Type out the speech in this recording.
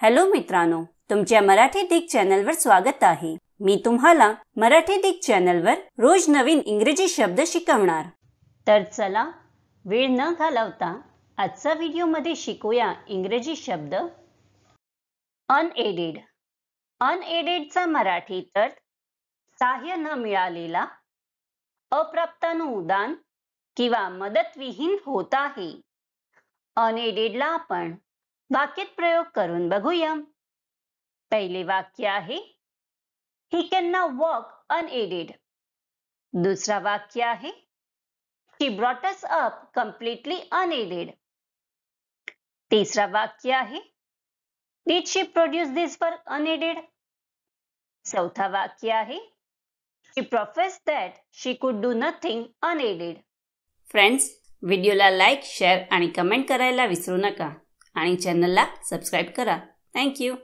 Hello मित्रांनो तुमच्या मराठी दिग चॅनलवर स्वागत आहे. मी तुम्हाला मराठी दिग चॅनलवर रोज नवीन इंग्रजी शब्द शिकवणार. तर चला वेळ न घालवता आजचा व्हिडिओमध्ये शिकूया इंग्रजी शब्द अनएडेड अनएडेडचा मराठी तर सहाय्य न मिळालेला अप्राप्तानुदान किंवा मदतविहीन होत आहे. अनएडेडला आपण वाक्यात प्रयोग करून बघूया. पहिले वाक्य आहे he cannot walk unaided दुसरा वाक्य आहे she brought us up completely unaided तिसरा वाक्य आहे did she produce this work unaided चौथा वाक्य आहे she profess that she could do nothing unaided friends व्हिडिओला लाईक शेअर आणि कमेंट करायला विसरू नका. आणि चॅनलला सबस्क्राईब करा. थँक्यू